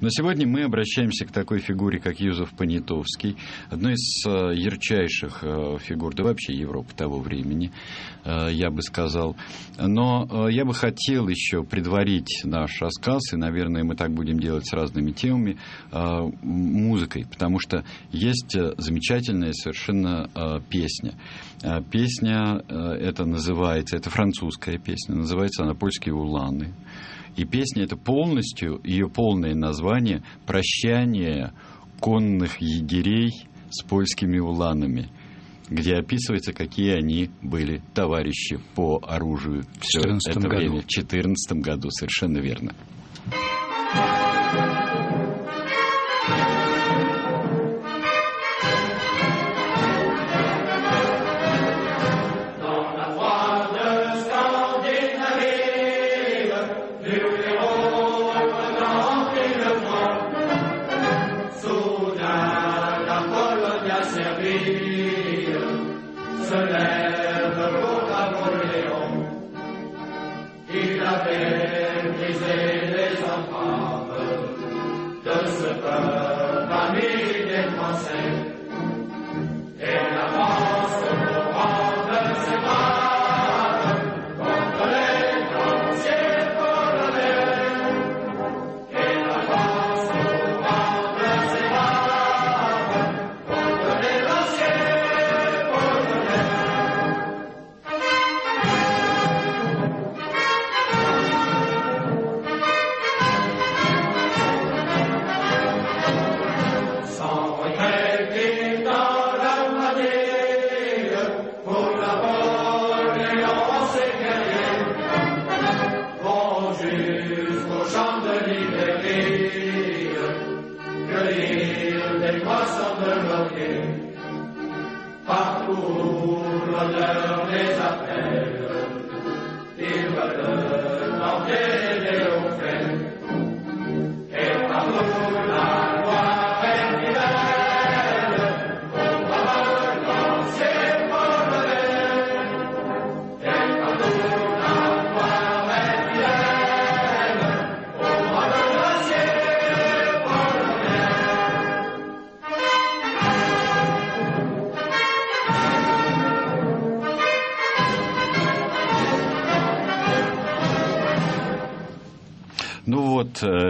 Но сегодня мы обращаемся к такой фигуре, как Юзеф Понятовский, одной из э, ярчайших э, фигур, да вообще Европы того времени, э, я бы сказал. Но я бы хотел еще предварить наш рассказ, и, наверное, мы так будем делать с разными темами, музыкой, потому что есть замечательная совершенно песня. Песня это называется, это французская песня, называется она «Польские уланы». И песня это полностью, ее полное название «Прощание конных егерей с польскими уланами», где описывается, какие они были товарищи по оружию все это году. время. В 2014 году, совершенно верно. Amen. De ce peuple ami des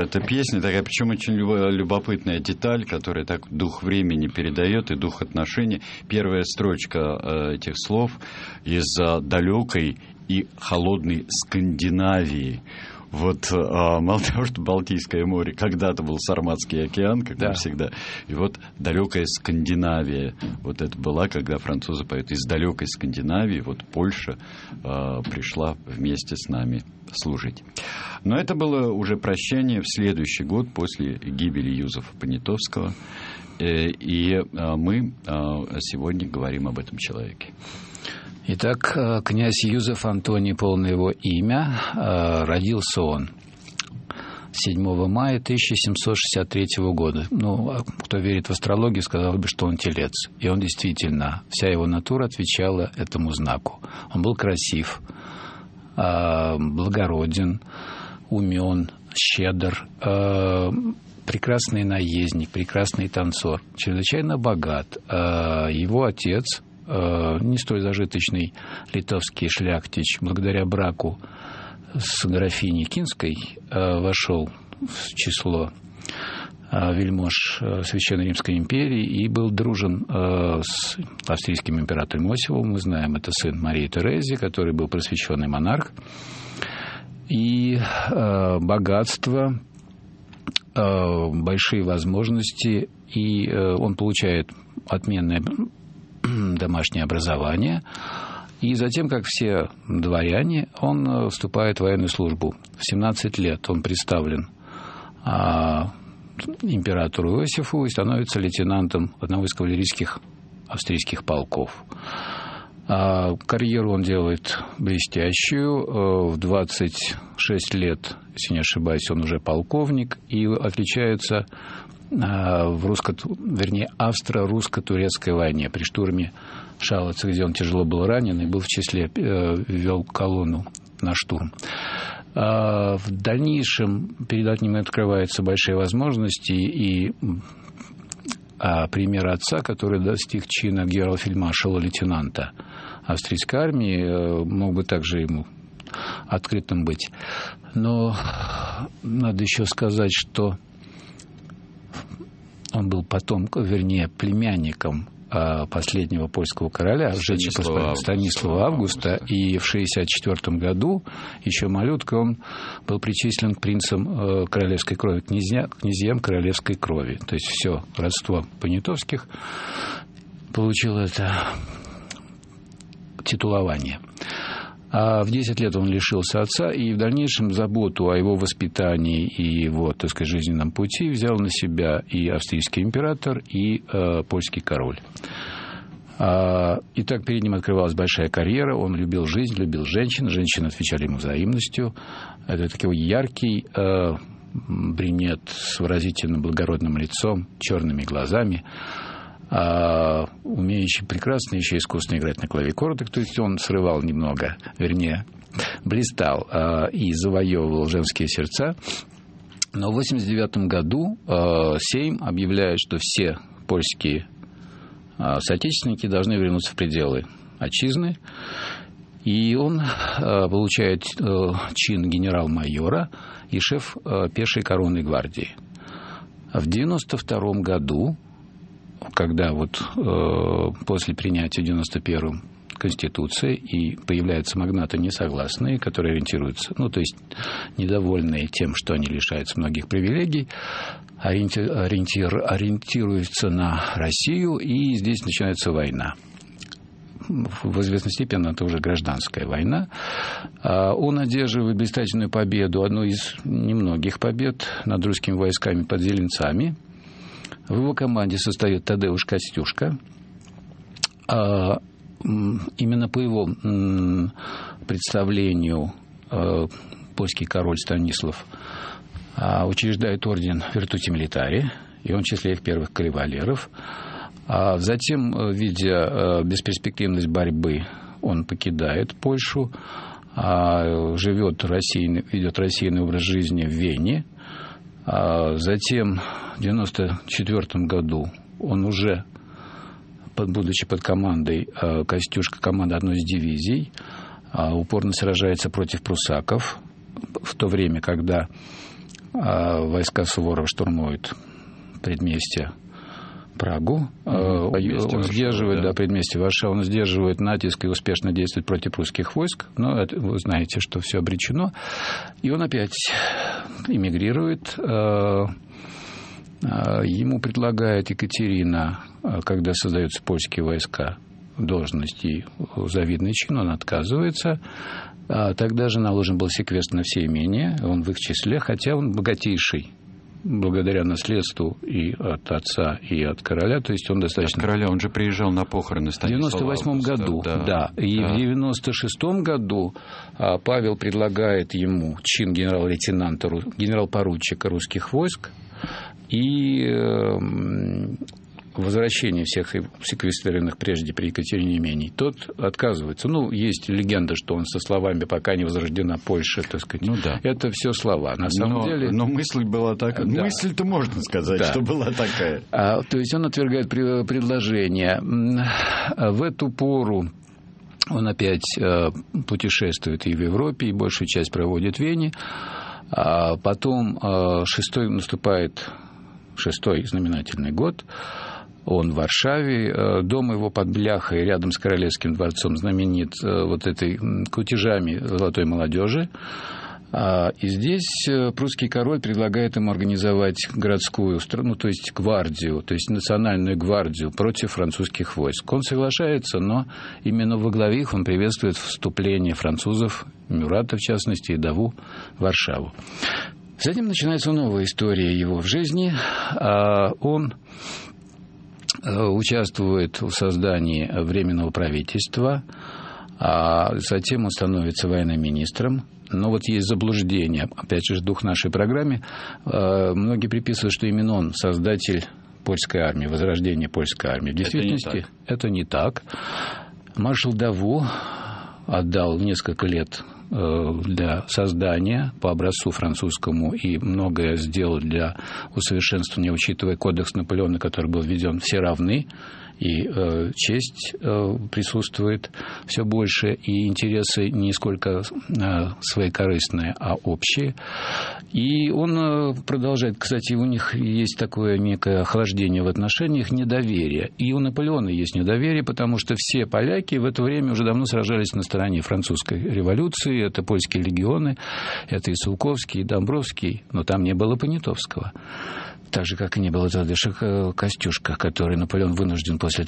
эта песня такая, причем очень любопытная деталь, которая так дух времени передает и дух отношений. Первая строчка э, этих слов из далекой и холодной Скандинавии. Вот а, мало того, что Балтийское море когда-то был Сарматский океан, как да. всегда, и вот далекая Скандинавия, вот это была, когда французы поют из далекой Скандинавии, вот Польша а, пришла вместе с нами служить. Но это было уже прощание в следующий год после гибели Юзефа Понятовского, э, и а, мы а, сегодня говорим об этом человеке. Итак, э, князь Юзеф Антоний, полное его имя, э, родился он 7 мая 1763 года. Ну, а кто верит в астрологию, сказал бы, что он телец. И он действительно, вся его натура отвечала этому знаку. Он был красив, э, благороден, умен, щедр, прекрасный наездник, прекрасный танцор, чрезвычайно богат. Его отец не столь зажиточный литовский шляхтич, благодаря браку с графиней Кинской, э, вошел в число э, вельмож Священной Римской империи и был дружен с австрийским императором Иосифом. Мы знаем, это сын Марии Терези, который был просвещенный монарх. И богатство, большие возможности, и он получает отменное домашнее образование. И затем, как все дворяне, он э, вступает в военную службу. В 17 лет он представлен а, императору Иосифу и становится лейтенантом одного из кавалерийских австрийских полков. А, карьеру он делает блестящую. Э, в 26 лет, если не ошибаюсь, он уже полковник и отличается в русско, вернее, австро-русско-турецкой войне при штурме Шалаца, где он тяжело был ранен и был в числе, э, вел колонну на штурм. В дальнейшем перед ним открываются большие возможности, и а пример отца, который достиг чина генерал-фельдмаршала лейтенанта австрийской армии, э, мог бы также ему открытым быть. Но надо еще сказать, что он был потом, вернее, племянником а, последнего польского короля, Станислава, Станислава Августа, и в 1964 году, еще малютка, он был причислен к принцам э, королевской крови, князья, князьям королевской крови. То есть все родство Понятовских получило это титулование. А в 10 лет он лишился отца, и в дальнейшем заботу о его воспитании и его, так сказать, жизненном пути взял на себя и австрийский император, и э, польский король. А, и так перед ним открывалась большая карьера. Он любил жизнь, любил женщин. Женщины отвечали ему взаимностью. Это такой яркий э, брюнет с выразительным благородным лицом, черными глазами а, умеющий прекрасно еще искусно играть на клавикордах, то есть он срывал немного, вернее, блистал а, и завоевывал женские сердца. Но в 1989 году а, Сейм объявляет, что все польские соотечественники должны вернуться в пределы отчизны, и он получает чин генерал-майора и шеф пешей коронной гвардии. В 1992 году когда вот э, после принятия в 91-м Конституции и появляются магнаты несогласные, которые ориентируются, ну, то есть недовольные тем, что они лишаются многих привилегий, ориентир, ориентируются на Россию, и здесь начинается война в известной степени это уже гражданская война. А он одерживает блистательную победу, одну из немногих побед над русскими войсками под Зеленцами. В его команде состоит Тадеуш Костюшка. А, именно по его представлению а, польский король Станислав а, учреждает орден Вертути Милитари, и он в числе их первых кавалеров. А затем, видя бесперспективность борьбы, он покидает Польшу, живет рассеянный, ведет рассеянный образ жизни в Вене. Затем в 1994 году он уже, будучи под командой, э, Костюшка, команда одной из дивизий, э, упорно сражается против прусаков, в то время, когда э, войска Суворова штурмуют предместье Прагу. Предместье он сдерживает, да. да, предместье Варшавы, он сдерживает натиск и успешно действует против русских войск. Но это, вы знаете, что все обречено. И он опять эмигрирует а, ему предлагает Екатерина, когда создаются польские войска, должности завидный чин, он отказывается. А тогда же наложен был секвестр на все имения, он в их числе, хотя он богатейший благодаря наследству и от отца, и от короля, то есть он достаточно... От короля, он же приезжал на похороны Станислава В 98 году, да. да. И да. в 96 году Павел предлагает ему чин генерал-лейтенанта, генерал-поручика русских войск, и возвращение всех секвестрированных прежде при Екатерине имений, тот отказывается. Ну, есть легенда, что он со словами «пока не возрождена Польша», так сказать. Ну, да. Это все слова. На самом но, деле... Но мысль была такая. Да. Мысль-то можно сказать, да. что была такая. А, то есть он отвергает предложение. В эту пору он опять э, путешествует и в Европе, и большую часть проводит в Вене. А потом э, шестой наступает шестой знаменательный год. Он в Варшаве. Э, дом его под бляхой рядом с Королевским дворцом знаменит э, вот этой кутежами золотой молодежи. А, и здесь э, прусский король предлагает ему организовать городскую страну, то есть гвардию, то есть национальную гвардию против французских войск. Он соглашается, но именно во главе их он приветствует вступление французов, Мюрата в частности, и Даву в Варшаву. Затем начинается новая история его в жизни. А, он участвует в создании временного правительства, а затем он становится военным министром. Но вот есть заблуждение, опять же, дух нашей программы. Э, многие приписывают, что именно он создатель польской армии, возрождение польской армии. В действительности это не так. Это не так. Маршал Даву отдал несколько лет для создания по образцу французскому и многое сделал для усовершенствования, учитывая кодекс Наполеона, который был введен, все равны и э, честь э, присутствует все больше, и интересы не сколько э, своекорыстные, а общие. И он э, продолжает, кстати, у них есть такое некое охлаждение в отношениях, недоверие. И у Наполеона есть недоверие, потому что все поляки в это время уже давно сражались на стороне французской революции, это польские легионы, это и Сулковский, и Домбровский, но там не было Понятовского так же, как и не было тогда э, Костюшка, который Наполеон вынужден после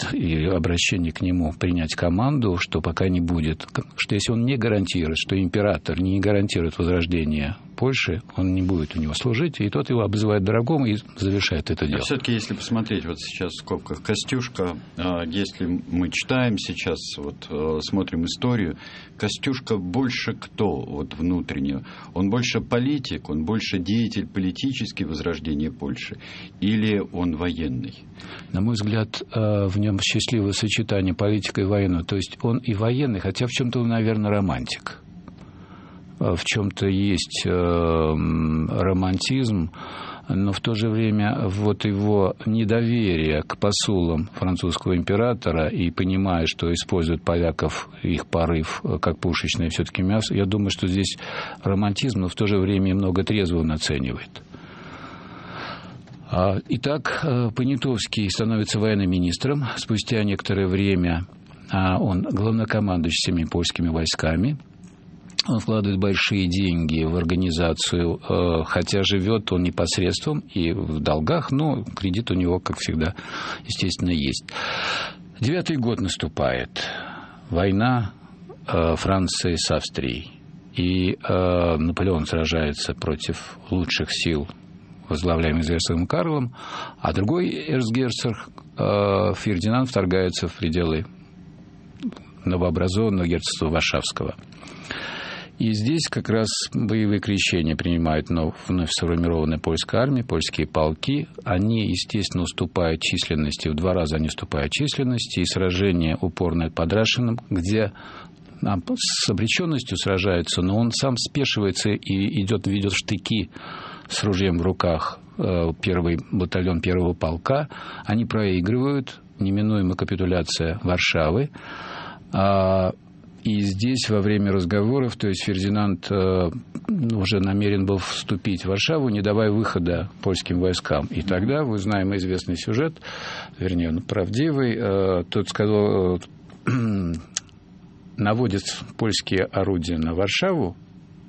обращения к нему принять команду, что пока не будет, что если он не гарантирует, что император не гарантирует возрождение Польши, он не будет у него служить, и тот его обзывает дорогом и завершает это дело. Все-таки, если посмотреть вот сейчас в скобках Костюшка, а, если мы читаем сейчас, вот э, смотрим историю, Костюшка больше кто вот внутренне? Он больше политик, он больше деятель политический возрождения Польши, или он военный? На мой взгляд, э, в нем счастливое сочетание политика и военного. То есть он и военный, хотя в чем-то он, наверное, романтик. Э, в чем-то есть э, романтизм, но в то же время вот его недоверие к посулам французского императора и понимая, что используют поляков их порыв э, как пушечное все-таки мясо, я думаю, что здесь романтизм, но в то же время много трезво он оценивает. А, итак, Понятовский становится военным министром. Спустя некоторое время а, он главнокомандующий всеми польскими войсками – он вкладывает большие деньги в организацию, э, хотя живет он непосредством и в долгах, но кредит у него, как всегда, естественно, есть. Девятый год наступает. Война э, Франции с Австрией. И э, Наполеон сражается против лучших сил, возглавляемых герцогом Карлом, а другой эрцгерцог Фердинанд вторгается в пределы новообразованного герцогства Варшавского. И здесь как раз боевые крещения принимают вновь сформированная польская армия, польские полки. Они, естественно, уступают численности, в два раза они уступают численности, и сражение упорное под Рашином, где с обреченностью сражается, но он сам спешивается и идет, ведет штыки с ружьем в руках э, первый батальон первого полка. Они проигрывают, неминуемая капитуляция Варшавы. И здесь во время разговоров, то есть Фердинанд э, уже намерен был вступить в Варшаву, не давая выхода польским войскам. И тогда, вы знаем известный сюжет, вернее, он правдивый, э, тот сказал, э, наводит польские орудия на Варшаву,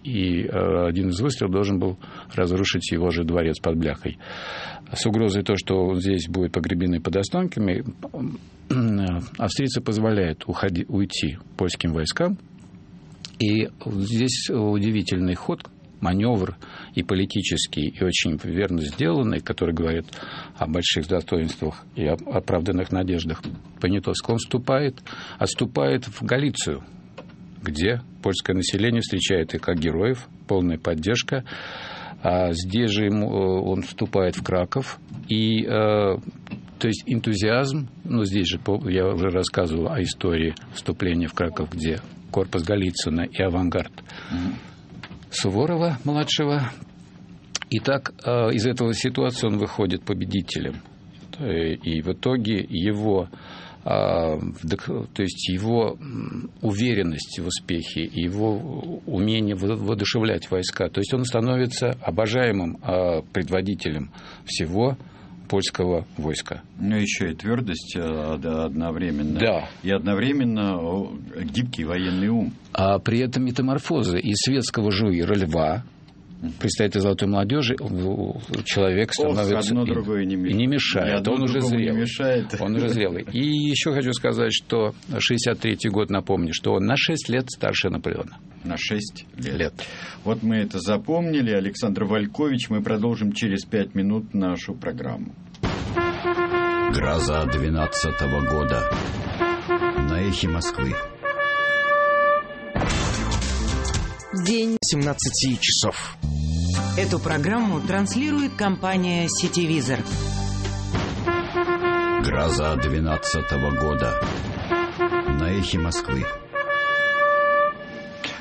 и один из выстрелов должен был разрушить его же дворец под бляхой. С угрозой то, что здесь будет погребены под останками, австрийцы позволяют уходи, уйти польским войскам. И здесь удивительный ход, маневр и политический, и очень верно сделанный, который говорит о больших достоинствах и оправданных надеждах Понятовского. Он вступает, отступает в Галицию, где польское население встречает их как героев, полная поддержка. А здесь же ему, э, он вступает в Краков, и э, то есть энтузиазм, ну здесь же я уже рассказывал о истории вступления в Краков, где корпус Голицына и авангард. Суворова младшего. И так э, из этого ситуации он выходит победителем. И в итоге его то есть его уверенность в успехе, его умение воодушевлять войска. То есть он становится обожаемым а, предводителем всего польского войска. Ну, еще и твердость э, одновременно. Да. И одновременно гибкий военный ум. А при этом метаморфозы из светского жуира льва, представитель золотой молодежи, человек становится... Ох, одно другое не, не мешает. Он уже зрелый. Не мешает. Он уже зрелый. И еще хочу сказать, что 63-й год, напомню, что он на 6 лет старше Наполеона. На 6 лет. лет. Вот мы это запомнили. Александр Валькович, мы продолжим через 5 минут нашу программу. Гроза 12 -го года. На эхе Москвы. День 17 часов. Эту программу транслирует компания «Сетевизор». Гроза 12 -го года. На эхе Москвы.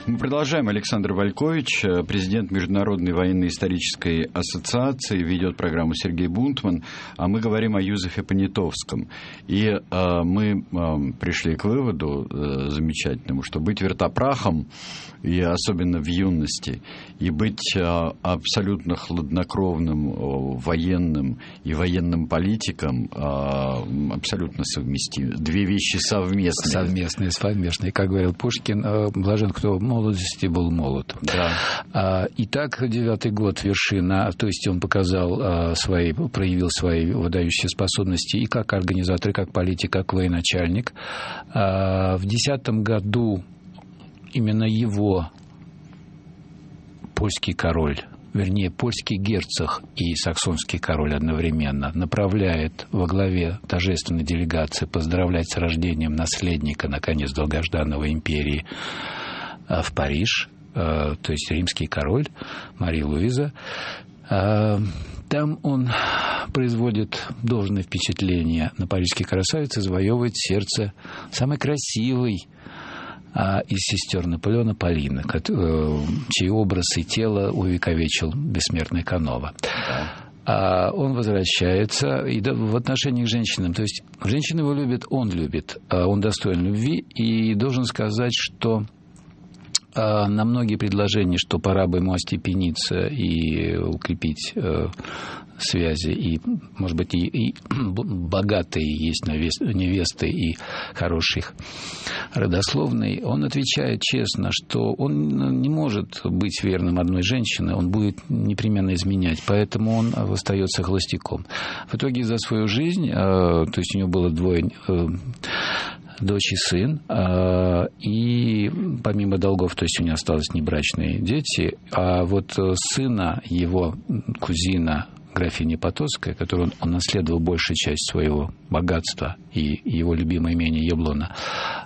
Мы продолжаем. Александр Валькович, э, президент Международной военной исторической ассоциации, ведет программу Сергей Бунтман, а мы говорим о Юзефе Понятовском. И э, мы э, пришли к выводу э, замечательному, что быть вертопрахом, и особенно в юности, и быть э, абсолютно хладнокровным э, военным и военным политиком э, абсолютно совместимы. Две вещи совместные. Совместные, совместные. Как говорил Пушкин, э, блажен, кто молодости был молод. Да. А, Итак, девятый год вершина, то есть он показал а, свои, проявил свои выдающиеся способности и как организатор, и как политик, как военачальник. А, В десятом году именно его польский король вернее, польский герцог и саксонский король одновременно направляет во главе торжественной делегации поздравлять с рождением наследника, наконец, долгожданного империи в Париж, э, то есть римский король Мария Луиза. Э, Там он производит должное впечатление на парижские красавицы, завоевывает сердце самой красивой а, из сестер Наполеона Полины, э, чей образ и тело увековечил бессмертный Канова. А он возвращается и в отношении к женщинам. То есть женщины его любят, он любит, а он достоин любви. И должен сказать, что на многие предложения, что пора бы ему остепениться и укрепить э, связи, и, может быть, и, и богатые есть невесты и хороших родословной, он отвечает честно, что он не может быть верным одной женщине, он будет непременно изменять, поэтому он остается холостяком. В итоге за свою жизнь, э, то есть у него было двое э, дочь и сын, э, и помимо долгов, то есть у него осталось небрачные дети, а вот э, сына его кузина графини Потоцкая, которую он, наследовал большую часть своего богатства и его любимое имение Яблона,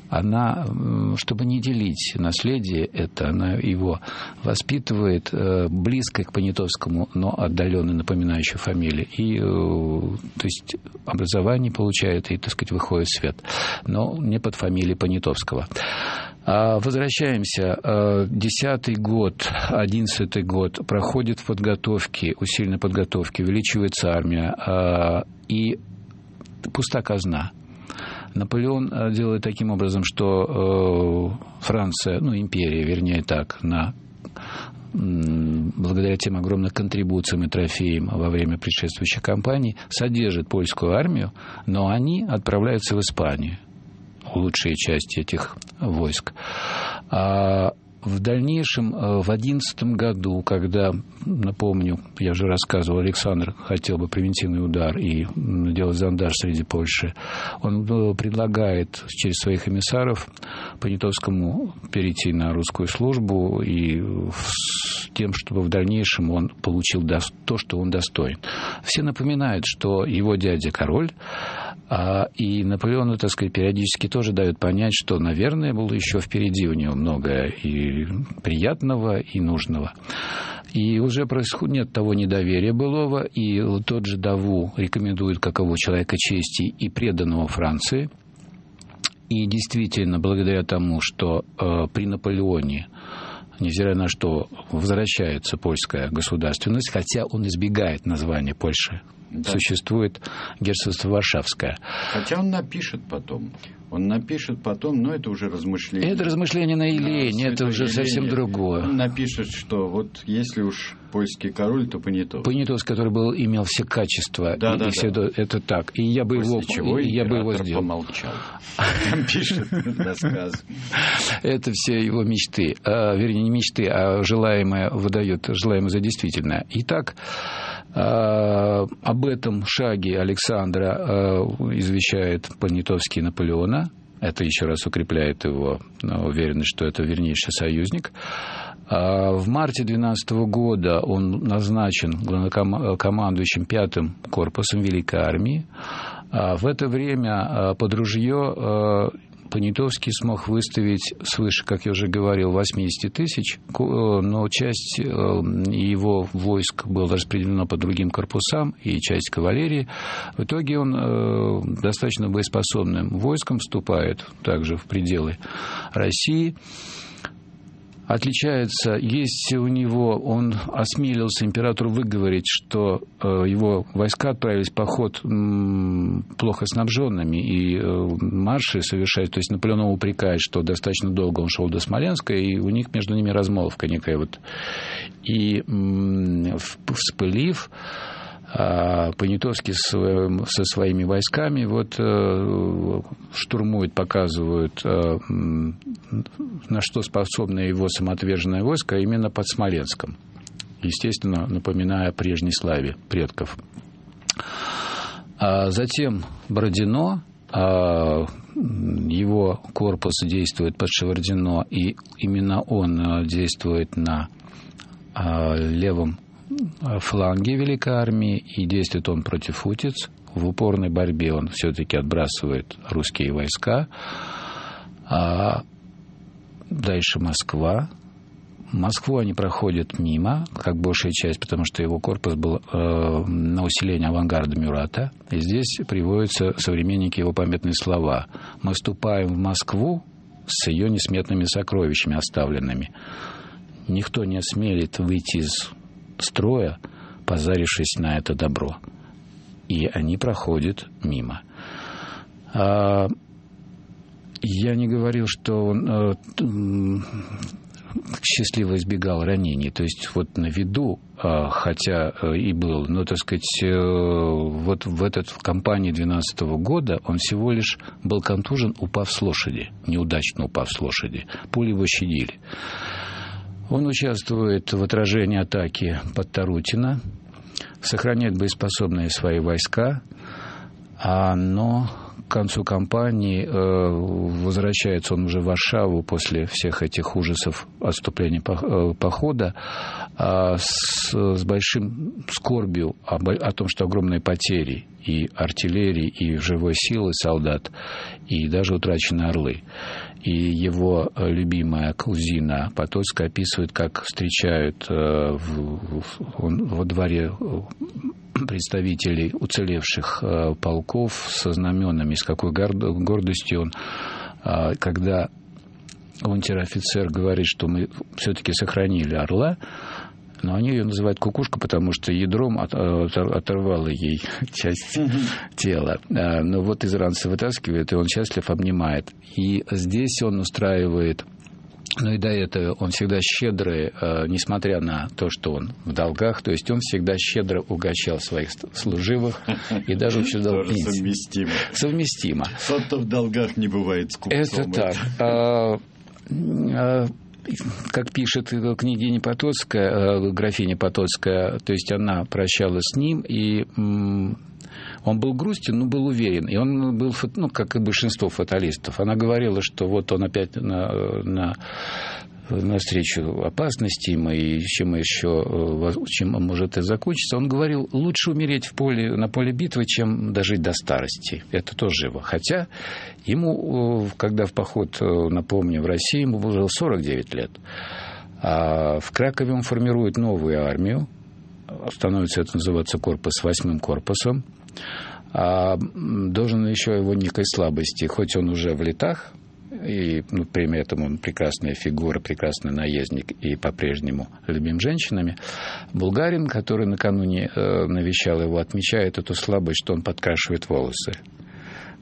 она, чтобы не делить наследие это, она его воспитывает э, близко к Понятовскому, но отдаленно напоминающей фамилии. И, э, то есть, образование получает и, так сказать, выходит в свет. Но не под фамилией Понятовского. А, Возвращаемся. А, Десятый год, одиннадцатый год проходит в подготовке, усиленной подготовке, увеличивается армия, а, и пуста казна. Наполеон делает таким образом, что Франция, ну, империя, вернее так, на благодаря тем огромным контрибуциям и трофеям во время предшествующей кампании, содержит польскую армию, но они отправляются в Испанию лучшие части этих войск. А в дальнейшем, э, в одиннадцатом году, когда, напомню, я уже рассказывал, Александр хотел бы превентивный удар и делать зондаж среди Польши, он э, предлагает через своих эмиссаров Понятовскому перейти на русскую службу и с тем, чтобы в дальнейшем он получил то, что он достоин. Все напоминают, что его дядя король, и Наполеону, так сказать, периодически тоже дают понять, что, наверное, было еще впереди у него многое и приятного, и нужного. И уже происходит, нет того недоверия былого, и тот же Даву рекомендует какого человека чести и преданного Франции. И действительно, благодаря тому, что э, при Наполеоне невзирая на что возвращается польская государственность, хотя он избегает названия Польши. Да. Существует герцогство Варшавское. Хотя он напишет потом. Он напишет потом, но это уже размышление. Это размышление на Елене, это уже совсем другое. Он напишет, что вот если уж польский король, то Понятов. Понятос, который был, имел все качества, Да, и, да, и все да. это, это так. И я бы После его, чего и я бы его сделал. помолчал. Там пишет рассказ. Это все его мечты. А, вернее, не мечты, а желаемое выдает желаемое за действительное. Итак, об этом шаге Александра а, извещает Понятовский Наполеона. Это еще раз укрепляет его ну, уверенность, что это вернейший союзник. В марте 2012 года он назначен главнокомандующим пятым корпусом Великой армии. В это время под ружье Понятовский смог выставить свыше, как я уже говорил, 80 тысяч, э, но часть э, его войск была распределена по другим корпусам и часть кавалерии. В итоге он э, достаточно боеспособным войском вступает также в пределы России. Отличается, есть у него, он осмелился императору выговорить, что э, его войска отправились в поход плохо снабженными, и э, марши совершать, то есть Наполеон упрекает, что достаточно долго он шел до Смоленска, и у них между ними размолвка некая вот. И вспылив, Понятовский со своими войсками вот э, штурмует, показывают, э, на что способно его самоотверженное войско, а именно под Смоленском. Естественно, напоминая о прежней славе предков. А затем Бородино, а его корпус действует под Шевардино, и именно он э, действует на левом фланге Великой Армии, и действует он против утиц. В упорной борьбе он все-таки отбрасывает русские войска. А дальше Москва. Москву они проходят мимо, как большая часть, потому что его корпус был э, на усиление авангарда Мюрата. И здесь приводятся современники его памятные слова. «Мы вступаем в Москву с ее несметными сокровищами оставленными. Никто не осмелит выйти из строя, позарившись на это добро. И они проходят мимо. А, я не говорил, что он а, счастливо избегал ранений. То есть вот на виду, а, хотя и был, но, так сказать, э, вот в этот в кампании 12 года он всего лишь был контужен, упав с лошади, неудачно упав с лошади. Пули его щадили. Он участвует в отражении атаки под Тарутино, сохраняет боеспособные свои войска, а, но к концу кампании э, возвращается он уже в Варшаву после всех этих ужасов отступления э, похода а, с, с большим скорбью о, о том, что огромные потери и артиллерии, и живой силы солдат, и даже утрачены орлы. И его э, любимая кузина Потоцкая описывает, как встречают в, он, во дворе представителей уцелевших полков со знаменами, с какой гордостью он, когда унтер-офицер говорит, что мы все-таки сохранили орла, но они ее называют кукушка, потому что ядром от, оторвало ей часть угу. тела. А, но вот из ранца вытаскивает, и он счастлив обнимает. И здесь он устраивает ну и до этого он всегда щедрый, а, несмотря на то, что он в долгах, то есть он всегда щедро угощал своих служивых и даже учреждал пенсию. Совместимо. Совместимо. Тот, в долгах не бывает скупцом. Это так. А, как пишет княгиня Потоцкая, э, графиня Потоцкая, то есть она прощалась с ним, и он был грустен, но был уверен. И он был, ну, как и большинство фаталистов. Она говорила, что вот он опять на, на навстречу опасностям и чем еще, э, чем может это закончиться, он говорил, лучше умереть в поле, на поле битвы, чем дожить до старости. Это тоже его. Хотя ему, э, когда в поход, э, напомню, в России, ему было 49 лет. А в Кракове он формирует новую армию, становится это называться корпус восьмым корпусом, а должен еще его некой слабости, хоть он уже в летах, и ну, при этом он прекрасная фигура, прекрасный наездник и по-прежнему любим женщинами. Булгарин, который накануне э, навещал его, отмечает эту слабость, что он подкрашивает волосы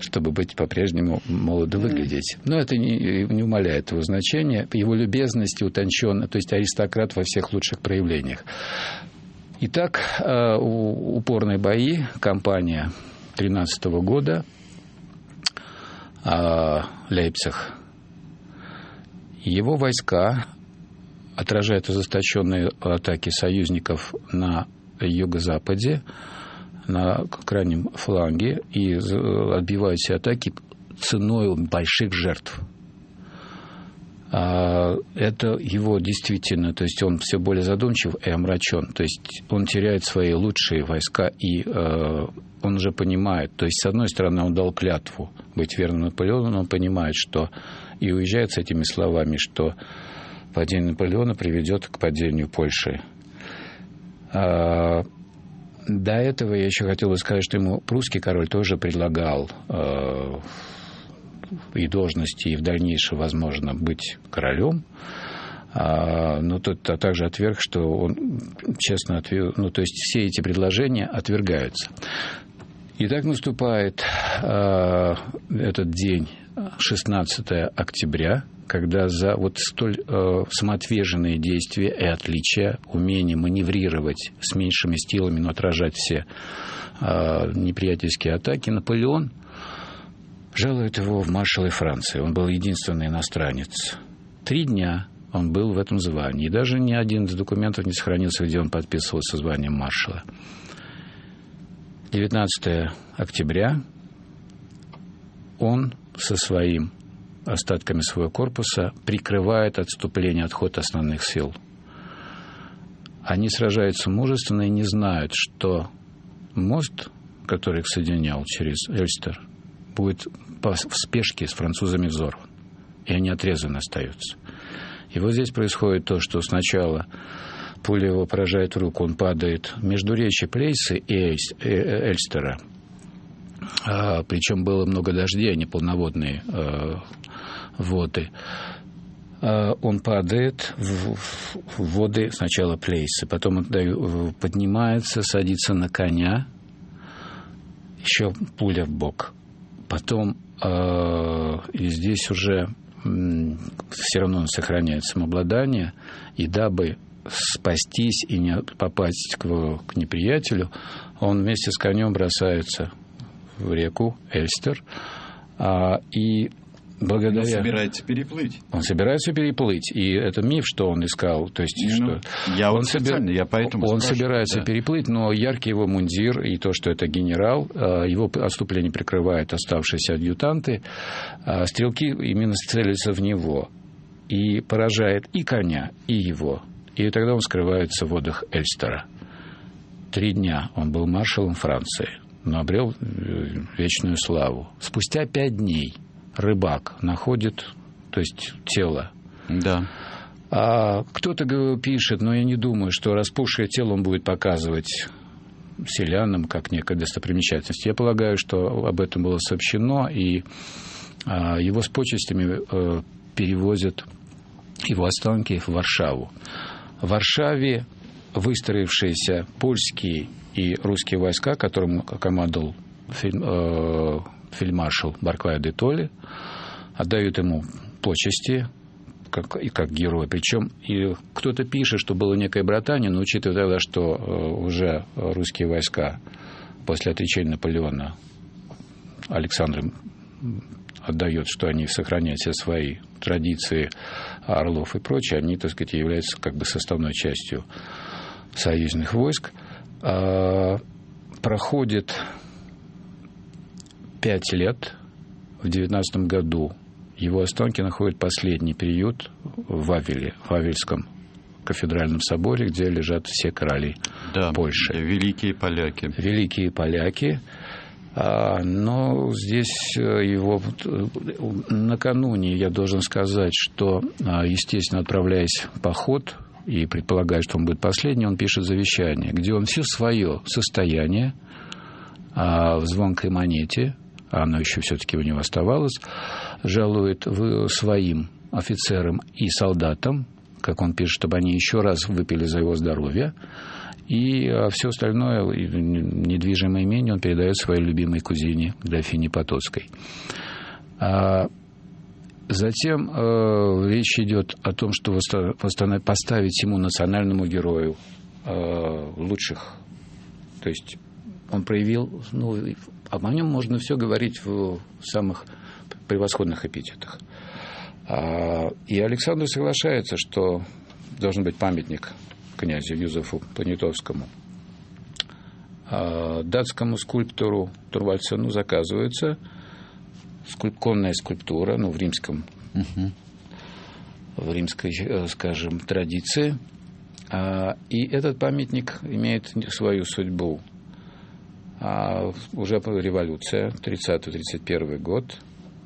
чтобы быть по-прежнему молодо выглядеть. Но это не, не умаляет его значения, его любезности, утонченно, то есть аристократ во всех лучших проявлениях. Итак, э, упорные бои, кампания 13 года – а, Лейпциг. Его войска отражают ожесточенные атаки союзников на юго-западе, на крайнем фланге и отбивают все атаки ценой больших жертв. А, это его действительно, то есть он все более задумчив и омрачен, то есть он теряет свои лучшие войска и э, он уже понимает, то есть с одной стороны он дал клятву быть верным Наполеону, но он понимает, что и уезжает с этими словами, что падение Наполеона приведет к падению Польши. А, до этого я еще хотел бы сказать, что ему прусский король тоже предлагал и должности, и в дальнейшем, возможно, быть королем. А, но тот а также отверг, что он честно отверг, ну, то есть все эти предложения отвергаются. И так наступает а, этот день, 16 октября, когда за вот столь э, самоотверженные действия и отличия, умение маневрировать с меньшими силами, но отражать все э, неприятельские атаки, Наполеон жалует его в маршалы Франции. Он был единственный иностранец. Три дня он был в этом звании. И даже ни один из документов не сохранился, где он подписывался званием маршала. 19 октября он со своим остатками своего корпуса прикрывает отступление, отход основных сил. Они сражаются мужественно и не знают, что мост, который их соединял через Эльстер, будет в спешке с французами взорван. И они отрезаны остаются. И вот здесь происходит то, что сначала пуля его поражает в руку, он падает между речи Плейсы и э, Эльстера. А, причем было много дождей, не полноводные а, воды. А, он падает в, в воды сначала Плейсы, потом он поднимается, садится на коня, еще пуля в бок. Потом и здесь уже все равно он сохраняет самообладание, и дабы спастись и не попасть к, к неприятелю, он вместе с конем бросается в реку Эльстер, а, и благодаря... Он собирается переплыть. Он собирается переплыть. И это миф, что он искал. То есть, ну, что я он, собир... я поэтому он собирается да. переплыть, но яркий его мундир и то, что это генерал, а, его отступление прикрывают оставшиеся адъютанты, а стрелки именно целятся в него. И поражает и коня, и его. И тогда он скрывается в водах Эльстера. Три дня он был маршалом Франции, но обрел э, вечную славу. Спустя пять дней – рыбак находит, то есть тело. Да. А кто-то пишет, но я не думаю, что распухшее тело он будет показывать селянам как некая достопримечательность. Я полагаю, что об этом было сообщено, и а, его с почестями а, перевозят его останки в Варшаву. В Варшаве выстроившиеся польские и русские войска, которым командовал э, фельдмаршал Барклай де Толли, отдают ему почести, как, и как герой. Причем и кто-то пишет, что было некое братание, но учитывая тогда, что э, уже русские войска после отречения Наполеона Александром отдает, что они сохраняют все свои традиции орлов и прочее, они, так сказать, являются как бы составной частью союзных войск. А, проходит пять лет. В девятнадцатом году его останки находят последний период в Вавеле, в Вавельском кафедральном соборе, где лежат все короли да, Польши. Великие поляки. Великие поляки. А, но здесь э, его э, накануне я должен сказать, что, а, естественно, отправляясь в поход и предполагая, что он будет последний, он пишет завещание, где он все свое состояние а, в звонкой монете а оно еще все-таки у него оставалось, жалует своим офицерам и солдатам, как он пишет, чтобы они еще раз выпили за его здоровье, и а все остальное, недвижимое имение, он передает своей любимой кузине, графине Потоцкой. А затем э, речь идет о том, что поставить ему национальному герою э, лучших. То есть он проявил ну, об нем можно все говорить в самых превосходных эпитетах. А, и Александр соглашается, что должен быть памятник князю Юзефу Понятовскому. А, датскому скульптору Турвальцену заказывается скульпконная скульптура, ну, в римском, угу. в римской, э, скажем, традиции. А, и этот памятник имеет свою судьбу. А уже революция, 30-31 год,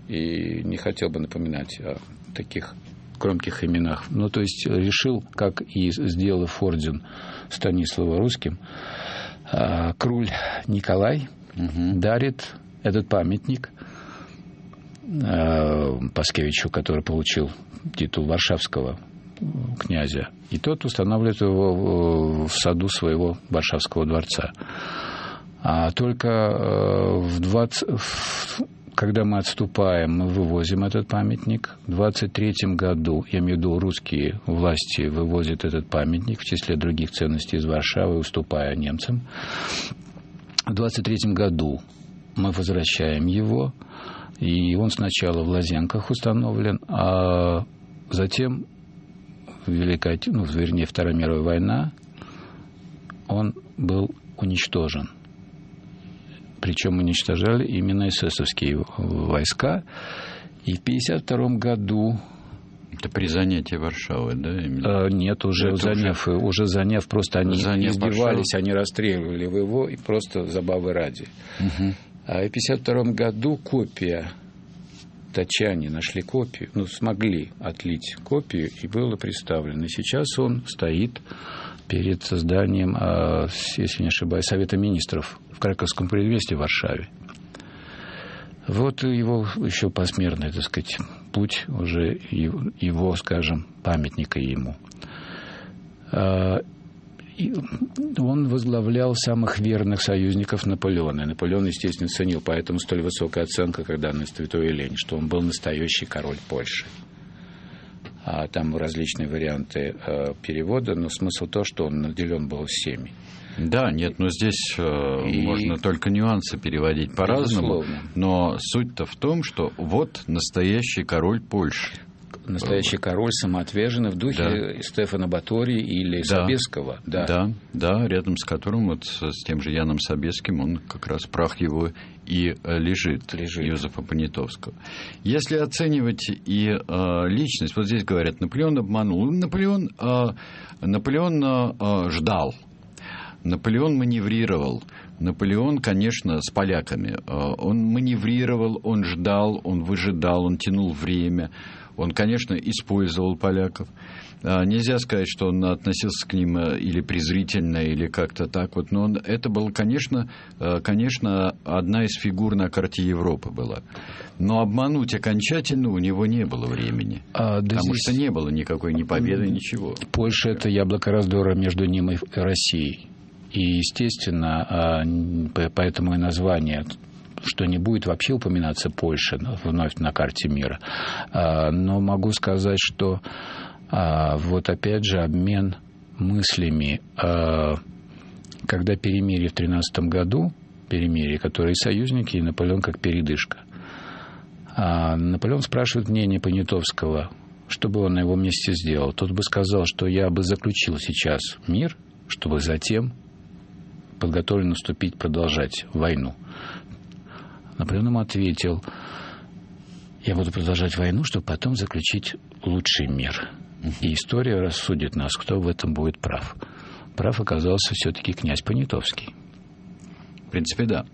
и не хотел бы напоминать о таких громких именах. Ну, то есть решил, как и сделав орден Станислава русским, а, Круль Николай угу. дарит этот памятник а, Паскевичу, который получил титул Варшавского князя, и тот устанавливает его в саду своего Варшавского дворца. А только э, в 20, когда мы отступаем, мы вывозим этот памятник. В 23 году, я имею в виду, русские власти вывозят этот памятник в числе других ценностей из Варшавы, уступая немцам. В 23 году мы возвращаем его, и он сначала в Лазенках установлен, а затем Великая, ну, вернее, Вторая мировая война, он был уничтожен. Причем уничтожали именно эсэсовские войска. И в 1952 году это при занятии Варшавы, да? Именно? нет, уже Это заняв, уже... уже заняв, просто они заняв издевались, Варшаву. они расстреливали его и просто забавы ради. Угу. А в 1952 году копия датчане нашли копию, ну, смогли отлить копию, и было представлено. Сейчас он стоит перед созданием, а, если не ошибаюсь, Совета министров в Краковском предместе в Варшаве. Вот его еще посмертный, так сказать, путь уже его, скажем, памятника ему. А, он возглавлял самых верных союзников Наполеона. Наполеон, естественно, ценил, поэтому столь высокая оценка, когда на Святой Елене, что он был настоящий король Польши. А там различные варианты э, перевода, но смысл то, что он наделен был всеми. Да, нет, но здесь э, и... можно только нюансы переводить по-разному. Но суть-то в том, что вот настоящий король Польши настоящий король самоотверженный в духе да. Стефана Батори или да. Собеского. Да. да, да, рядом с которым вот с тем же Яном Собеским он как раз прах его и э, лежит, лежит. Юзефа Понятовского. Если оценивать и э, личность, вот здесь говорят, Наполеон обманул. Наполеон, э, Наполеон э, ждал, Наполеон маневрировал. Наполеон, конечно, с поляками. Э, он маневрировал, он ждал, он выжидал, он тянул время. Он, конечно, использовал поляков. А, нельзя сказать, что он относился к ним э, или презрительно, или как-то так вот. Но он, это был, конечно, э, конечно, одна из фигур на карте Европы была. Но обмануть окончательно у него не было времени. А, да потому здесь... что не было никакой ни победы, ничего. Польша – это яблоко раздора между ним и Россией. И, естественно, а, поэтому и название что не будет вообще упоминаться Польша вновь на карте мира. А, но могу сказать, что а, вот опять же обмен мыслями, а, когда перемирие в 13 году, перемирие, которое и союзники, и Наполеон как передышка. Наполеон спрашивает мнение Понятовского, что бы он на его месте сделал. Тот бы сказал, что я бы заключил сейчас мир, чтобы затем подготовлен наступить, продолжать войну. Наполеон ему ответил, я буду продолжать войну, чтобы потом заключить лучший мир. И история рассудит нас, кто в этом будет прав. Прав оказался все-таки князь Понятовский. В принципе, да.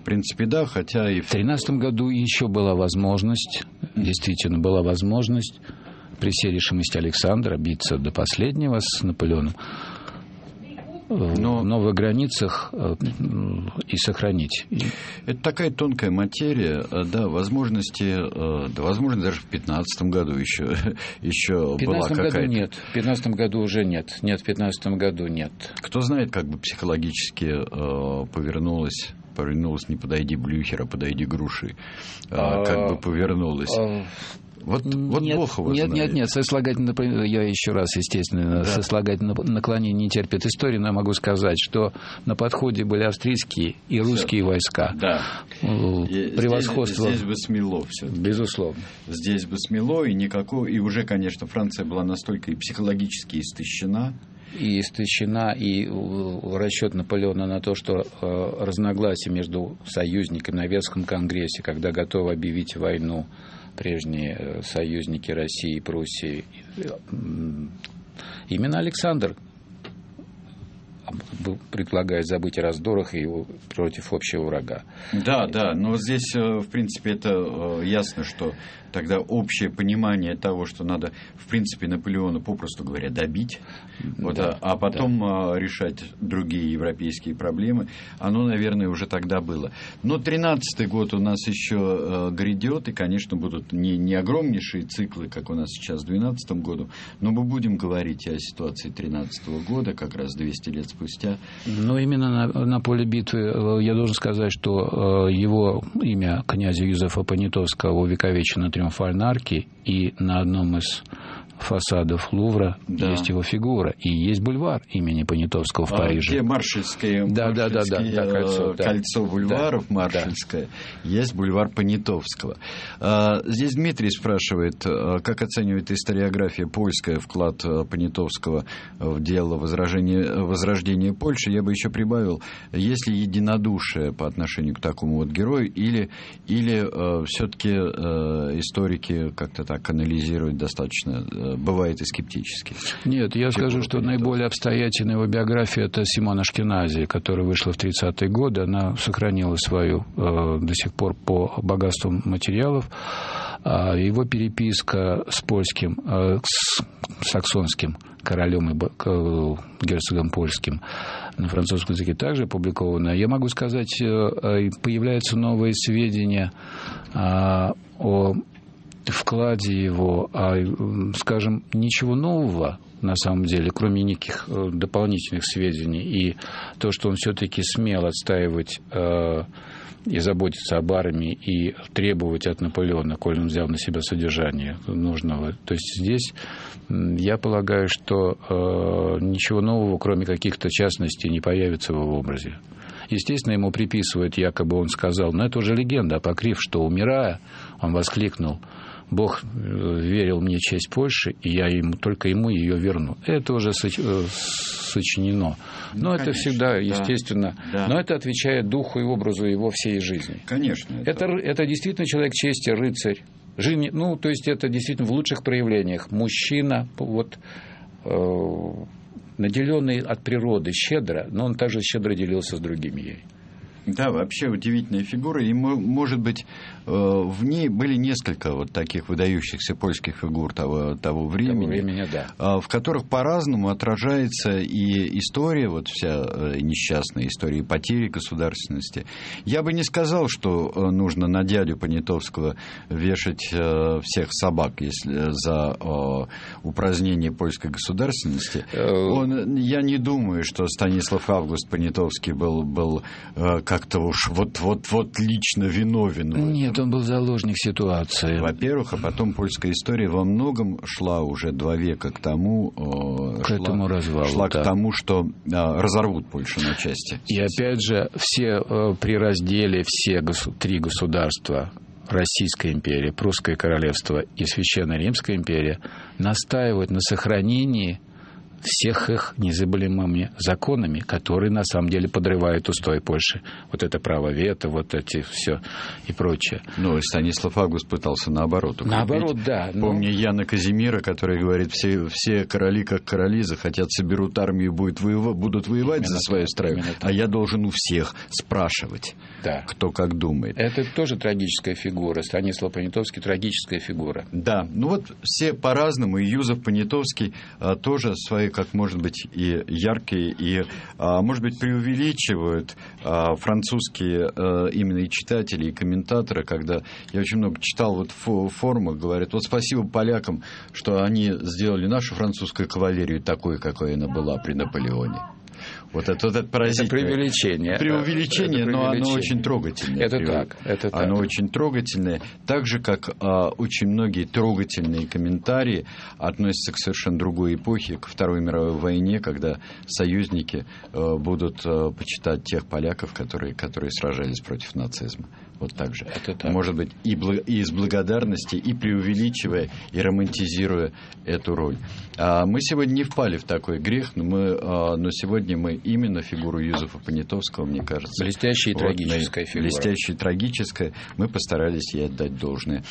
В принципе, да, хотя и... В тринадцатом году еще была возможность, действительно была возможность при всей решимости Александра биться до последнего с Наполеоном в Но... новых границах э, и сохранить. Это такая тонкая материя, э, да, возможности, э, да, возможно, даже в 2015 году еще, еще в была какая-то... году нет, в 2015 году уже нет, нет, в 2015 году нет. Кто знает, как бы психологически повернулась повернулась не подойди Блюхера, подойди Груши. А, как бы повернулась. Вот, вот нет, Бог его Нет, знает. нет, нет, сослагательное, я еще раз, естественно, да. сослагательное наклонение не терпит истории, но я могу сказать, что на подходе были австрийские и русские все. войска. Да. Превосходство. Здесь, здесь бы смело все. Безусловно. Здесь бы смело, и никакого, и уже, конечно, Франция была настолько и психологически истощена, и истощена, и расчет Наполеона на то, что э, разногласия между союзниками на Верском конгрессе, когда готовы объявить войну прежние э, союзники России и Пруссии. Именно Александр предлагает забыть о раздорах и против общего врага. Да, да, но здесь, в принципе, это ясно, что тогда общее понимание того, что надо, в принципе, Наполеона, попросту говоря, добить, вот, а, а потом да. решать другие европейские проблемы, оно, наверное, уже тогда было. Но 13-й год у нас еще грядет, и, конечно, будут не, не огромнейшие циклы, как у нас сейчас в 12 году, но мы будем говорить о ситуации 13 -го года, как раз 200 лет спустя. Но именно на, на поле битвы э, я должен сказать, что э, его имя князя Юзефа Понятовского увековечено Триумфальной арке, и на одном из фасадов Лувра да. есть его фигура. И есть бульвар имени Понятовского в а, Париже. Где Маршальское, да, да, да, да, да, кольцо, да. кольцо бульваров да, Маршальское. Да. Есть бульвар Понятовского. А, здесь Дмитрий спрашивает, а, как оценивает историография польская вклад а, Понятовского в дело возрождения, возрождения Польши. Я бы еще прибавил, есть ли единодушие по отношению к такому вот герою, или, или все-таки историки как-то так анализируют достаточно бывает и скептически. Нет, я скажу, что наиболее обстоятельная его биография это Симона Шкинази, которая вышла в 30-е годы. Она сохранила свою э, до сих пор по богатству материалов. А его переписка с польским, э, с саксонским королем и герцогом польским на французском языке также опубликована. Я могу сказать, э, появляются новые сведения а, о вкладе его, а, скажем, ничего нового на самом деле, кроме неких э, дополнительных сведений, и то, что он все-таки смел отстаивать э, и заботиться об армии и требовать от Наполеона, коль он взял на себя содержание нужного. То есть здесь я полагаю, что э, ничего нового, кроме каких-то частностей, не появится в его образе. Естественно, ему приписывают, якобы он сказал, но это уже легенда, апокриф, что умирая, он воскликнул – Бог э, верил мне честь Польши, и я ему, только ему ее верну. Это уже э, сочинено. Ну, Но ну, это конечно, всегда, да, естественно. Да. Но это отвечает духу и образу его всей жизни. Конечно. Это, это, это действительно человек чести, рыцарь. Жизнь, ну, то есть это действительно в лучших проявлениях. Мужчина, вот, э, наделенный от природы щедро, но он также щедро делился с другими ей. Да, вообще удивительная фигура. И, может быть, э, в ней были несколько вот таких выдающихся польских фигур того, того времени, того времени да. А, в которых по-разному отражается и история, вот вся э, несчастная история потери государственности. Я бы не сказал, что э, нужно на дядю Понятовского вешать всех собак если, за упразднение польской государственности. Он, я не думаю, что Станислав Август Понятовский был, был как как-то уж вот-вот-вот лично виновен. Нет, он был заложник ситуации. Во-первых, а потом польская история во многом шла уже два века к тому, к шла, этому развалу, шла да. к тому, что а, разорвут Польшу на части. И опять же, все э, при разделе все три государства Российская империя, Прусское королевство и Священная Римская империя настаивают на сохранении всех их незабываемыми законами, которые на самом деле подрывают устой Польши. Вот это право вето, вот эти все и прочее. Ну, Станислав Август пытался наоборот. Укрепить. Наоборот, да. Но... Помню Яна Казимира, который говорит, все, все короли как короли захотят, соберут армию, будет воевать, будут воевать именно за свою страну, а я должен у всех спрашивать, да. кто как думает. Это тоже трагическая фигура. Станислав Понятовский трагическая фигура. Да, ну вот все по-разному, и Юзов Понятовский а, тоже свои как может быть, и яркие, и, а, может быть, преувеличивают а, французские а, именно и читатели, и комментаторы, когда я очень много читал вот в форумах, говорят, вот спасибо полякам, что они сделали нашу французскую кавалерию такой, какой она была при Наполеоне. Вот это, вот это поразительное. Это преувеличение. Преувеличение, это но оно очень трогательное. Это так. Это оно так. очень трогательное. Так же, как а, очень многие трогательные комментарии относятся к совершенно другой эпохе, к Второй мировой войне, когда союзники а, будут а, почитать тех поляков, которые, которые сражались против нацизма. Вот так же. Это так. Может быть, и, бл- и из благодарности, и преувеличивая, и романтизируя эту роль. А мы сегодня не впали в такой грех, но, мы, а, но сегодня мы именно фигуру Юзефа Понятовского, мне кажется. Блестящая и вот, трагическая фигура. Блестящая и трагическая. Мы постарались ей отдать должное.